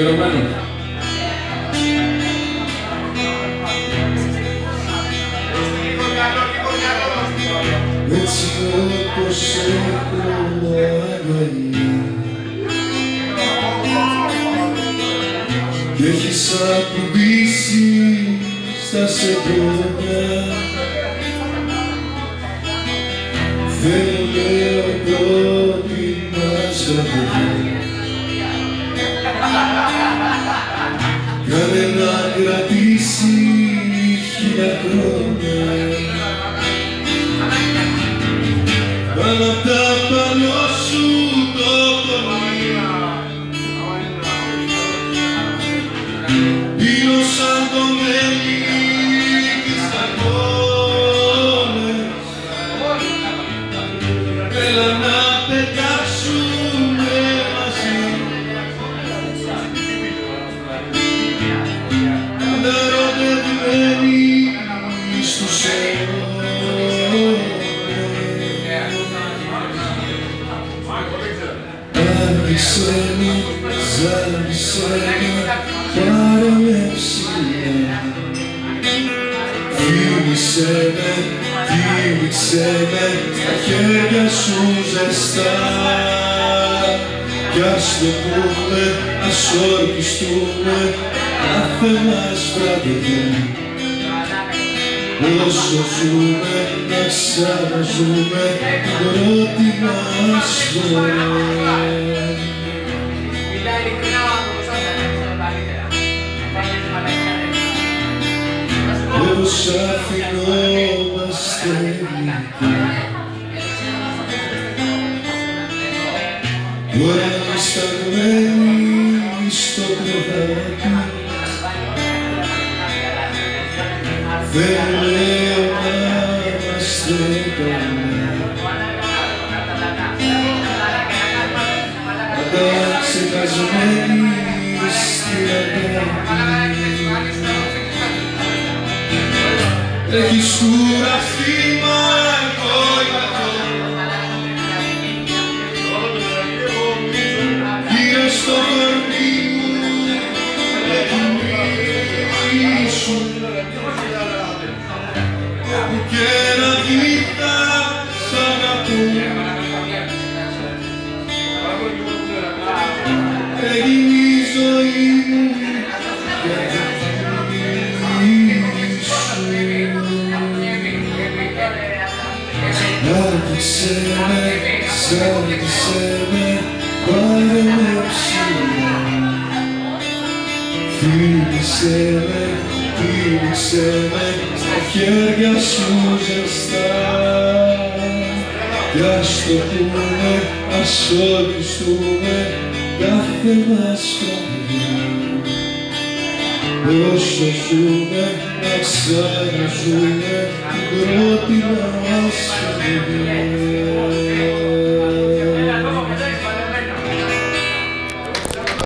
ολοκληρωμένο. Έτσι όπως έχω αγκαλιά κι έχεις ακουμπήσει στα σεντόνια. Δεν λέω πρώτη μας Κάνε να κρατήσει χίλια χρόνια. Πάνω απ' τα πανώ σου το κορμί. Πίνω σαν το μέλι Άγγισε με, ζάλισε με, πάρε με ψηλά Φίλησε με, τύλιξε με, στα χέρια σου ζεστά. Κι ας το πούμε, ας ορκιστούμε, κάθε μας βραδιά. Όσο ζούμε, να ξαναζούμε την πρώτη μας φορά ναι. Πώς αφινόμαστε γλυκά Τώρα σταγμένοι στο κρεβάτι Δεν λέω να είμαστε καλά Πάντα ξεχασμένοι Έχεις κουραστεί μα εγώ είμαι εδώ Γύρω στο κορμί μου Εκοιμήσου Όπου και σ' με, πάρε με ψηλά Φίλησε με, φίλησε με, στα χέρια σου ζεστά Κι ας το πούμε, ας ορκιστούμε, κάθε μας βραδιά Όσο ζούμε, να ξαναζούμε την πρώτη μας